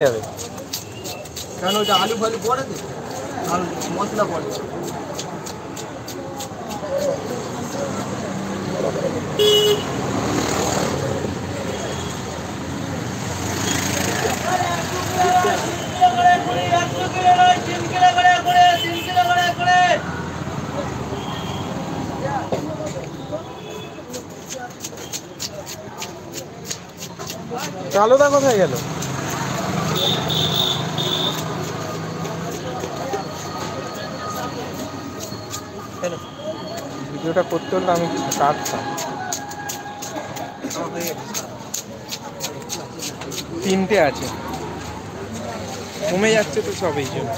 যাবে কারণ ওইটা আলু ফালু পড়ে তো? আলু মশলা পড়ে কালোদা কোথায় গেল? ভিডিওটা করতে হলে আমি কিছু কাটতাম তিনটে আছে। কমে যাচ্ছে তো সব এই জন্য।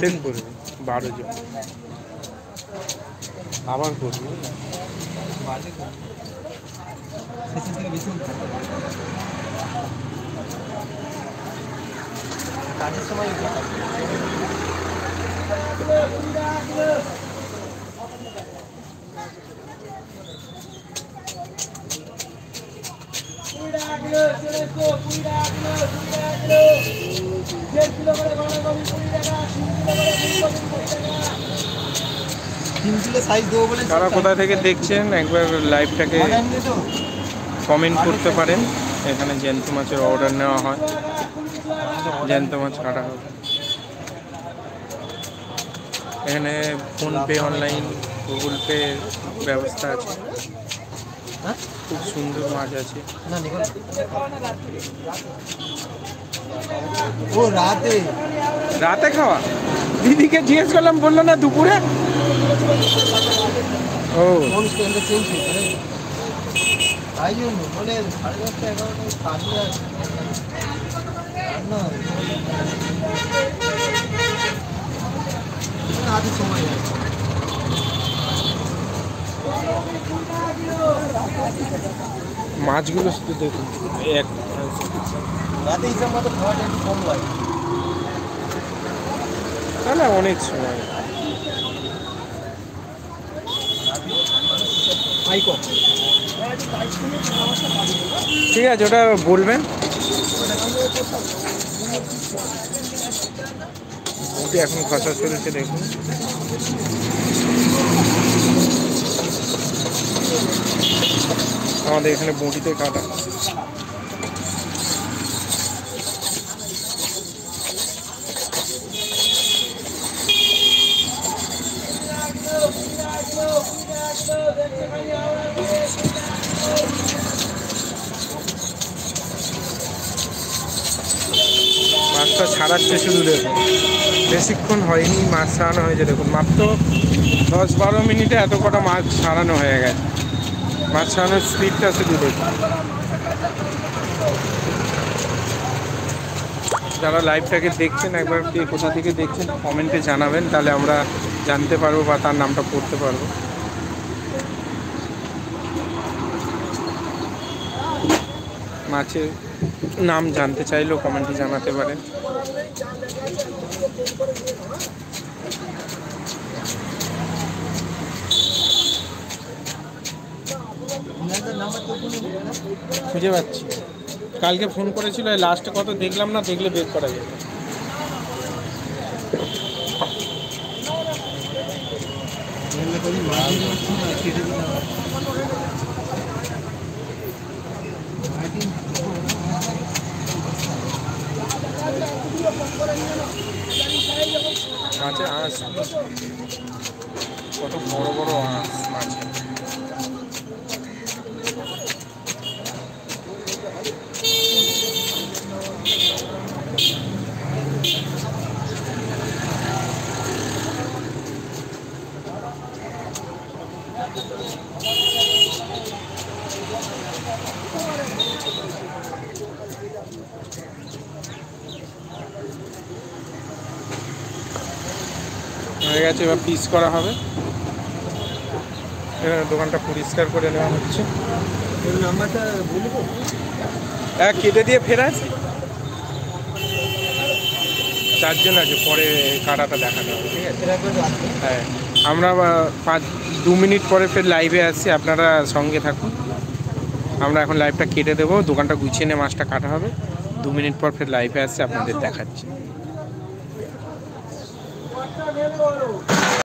সেল করবে বারো জন। আবার করবে কাজের সময় তিন কিলো সাইজ দেবো বলে তারা কোথা থেকে দেখছেন? একবার লাইভটাকে কমেন্ট করতে পারেন। এখানে জ্যান্ত মাছের অর্ডার নেওয়া হয়। জ্যান্ত মাছ কাটা হবে। এখানে ফোনপে অনলাইন গুগল পে ব্যবস্থা আছে। হ্যাঁ? খুব সুন্দর মাছ আছে। না ও রাতে। রাতে খাওয়া? দিদিকে জিজ্ঞেস করলাম বলল না দুপুরে? ও। তাই জন্য মানে সাড়ে দশটা এগারোটা মাছগুলো শুধু দেখুন। এক রাতে হিসাব মতো খাওয়াটা একটু কম লাগে। না না অনেক সময়। ঠিক আছে ওটা বলবেন। ওটি এখন খসা চলেছে দেখুন। আমাদের এখানে বটিতে কাটা। মাছটা ছাড়াচ্ছে শুধু দেখুন বেশিক্ষণ হয়নি, মাছ ছাড়ানো হয়েছে দেখুন। মাত্র দশ বারো মিনিটে এত কটা মাছ ছাড়ানো হয়ে গেছে। মাছ ছাড়ানোর স্পিডটা শুধু দেখুন যারা লাইভটাকে দেখছেন, একবার কোথা থেকে দেখছেন কমেন্টে জানাবেন। তাহলে আমরা জানতে পারব বা তার নামটা পড়তে পারব। মাছের নাম জানতে চাইলেও কমেন্টে জানাতে পারেন। খুঁজে পাচ্ছি। কালকে ফোন করেছিল লাস্টে কত দেখলাম না, দেখলে বের করা যাবে মাছে আঁশ কত বড় বড় আঁশ মাছে হয়ে গেছে, এবার পিস করা হবে। দোকানটা পরিষ্কার করে নেওয়া হচ্ছে। হ্যাঁ কেটে দিয়ে ফেরা আছে চারজন আছে পরে কাটাটা দেখাতে হবে, ঠিক আছে? হ্যাঁ। আমরা পাঁচ, দু মিনিট পরে ফের লাইভে আসছি, আপনারা সঙ্গে থাকুন। আমরা এখন লাইভটা কেটে দেবো, দোকানটা গুছিয়ে নিয়ে মাছটা কাটা হবে। দু মিনিট পর ফের লাইভে আসছে, আপনাদের দেখাচ্ছি। Tá vendo, Ouro?